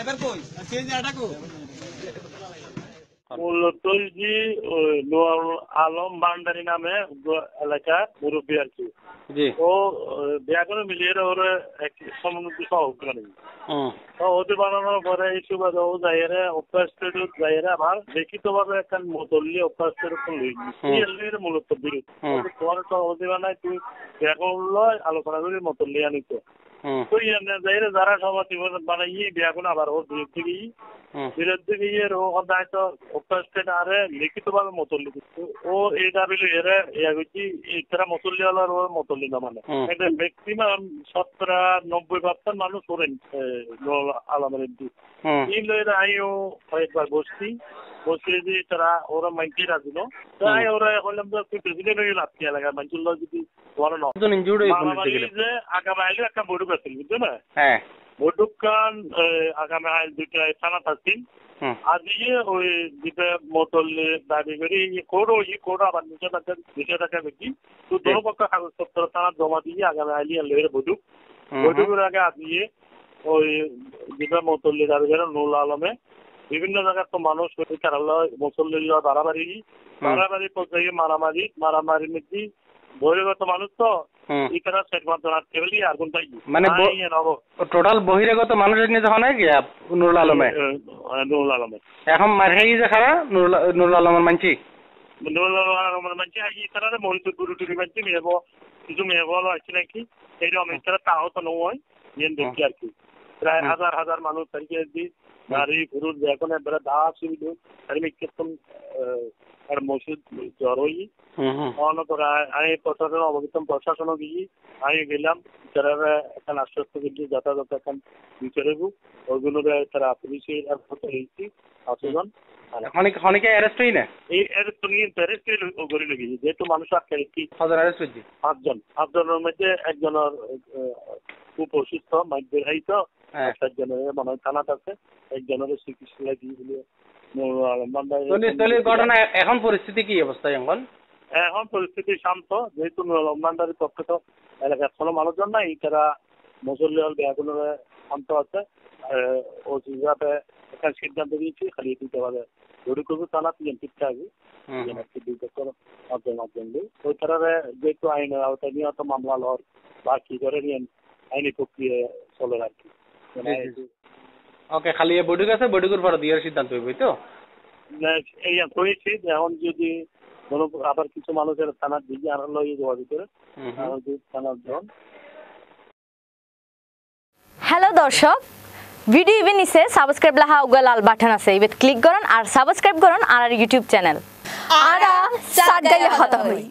এবার কই চেঞ্জ আটা কো মূলত যে ওই আলম বান্ডারি নামে এলাকা মুরব্বী আর কি। ও ব্যাকরণ মিলিয়ে ওর এক সমুদ্র সহকারী হুম তো ওতে বানানোর পরে এই সুবাদে ও যাইরে অভ্যাসের যাইরে আমার লিখিত ভাবে একটা মতল্লি লই এর মূলত বিরোধ। তোমার তো ওতে বানাই তুই ব্যাকরণ লয় আলোচনা করি মতল্লি আনিত তুই যাইরে যারা সমাজ বানাই ব্যাকরণ আবার ওর বিরুদ্ধে হুম। বিরুদ্ধে গিয়ে ও দায়িত্ব অভ্যাসটা আরে লিখিত ভাবে মতল্লি দিচ্ছে ও এই দাবিলে এরা ইয়া করছি ইতারা মতল্লি হলার ও মতল্লি না মানে। এটা ম্যাক্সিমাম শতকরা নব্বই পার্সেন্ট মানুষ ওরেন আলমের দিক এই লইরা আইও কয়েকবার বসছি। বসে যে তারা ওরা মাইকে রাখল তাই ওরা বললাম তো তুই প্রেসিডেন্ট হয়ে লাভ কি এলাকার মানুষের যদি বলো না যে আগামী আইলে একটা বড়ুক আছিল বুঝছ না? হ্যাঁ। বড়ুক খান আগামী আইল দুইটা থানা থাকছেন। হুম। আজকে ওই যেটা মোটল দাবি করি ই কোড ই কোড আবার নিচে টাকা নিচে টাকা বেশি তো দোনো পক্ষ কাগজপত্র থানা জমা দিয়ে আগামী আইলি বডুক। হুম, বৈঠকের আগে আজকে ওই যেটা মোটল্লি দাবি করে নুল আলমে বিভিন্ন জায়গায় তো মানুষ কারাল্লা মুসল্লি বাড়াবাড়ি। বাড়াবাড়ি পর্যায়ে মারামারি মারামারি মধ্যে বহিরাগত মানুষ তো এখানে সেট মাত্র আটকে ফেলি আর কোনটাই মানে টোটাল বহিরাগত মানুষের নিয়ে যখন হয় গিয়া নুরুল আলমে নুল আলমে এখন মার যে খারা নুরুল নুরুল আলমের মানছি? নুল আলমের মানুষ আগে এখানে মহিলা গুরু টুরি মানছি মেয়েব কিছু মেয়েব আছে নাকি? এইরকম এখানে তাও তো নয় দেখি আর কি। প্রায় হাজার হাজার মানুষ তারিখে দি নারী পুরুষ এখন এবারে মিকেতন আর মসজিদ অন করা আমি প্রশাসন অবগতম প্রশাসন গিয়ে আমি গেলাম। তারা এখন আশ্বস্ত এখন বিচারে ওইগুলো তারা পুলিশের হয়েছি আসজন খনিক খনিকে অ্যারেস্ট হই না এই এর তুমি প্যারেন্টকে গড়ে লেগেছে যেহেতু মানুষ আটকে কি অ্যারেস্ট হয়েছে পাঁচজন পাঁচজনের মধ্যে একজনের খুব অসুস্থ মাইক এই তো হ্যাঁ। একজনের মনে হয় থানাত আছে। দিয়ে ঘটনা এখন পরিস্থিতি কি অবস্থা এখন এখন পরিস্থিতি শান্ত যেহেতু পক্ষে তো এলাকার কোনো মানুষজন নাই তারা শান্ত আছে। ও হিসাবে একটা সিদ্ধান্ত দিয়েছি খালি দিতে পারে। যদি করব ঠিক থাকবে। মাধ্যমে মাধ্যমে ওই যেহেতু আইনের আওতায় নিয়ে মামলা লর বা কি করে নিয়ে আইনি প্রক্রিয়া চলে আর কি। ওকে খালি এই বৈঠক আছে বৈঠকের পরে দিয়ে সিদ্ধান্ত হইব তো এই যে এখন যদি কোনো আবার কিছু মানুষের থানার দিকে আর লই যোগাযোগ করে থানার জন হ্যালো দর্শক ভিডিও ইভেন নিচে সাবস্ক্রাইব লাহা উগা লাল বাটন আছে। ইবেত ক্লিক করুন আর সাবস্ক্রাইব করুন আর ইউটিউব চ্যানেল আরা সাগাইয়া হতা হই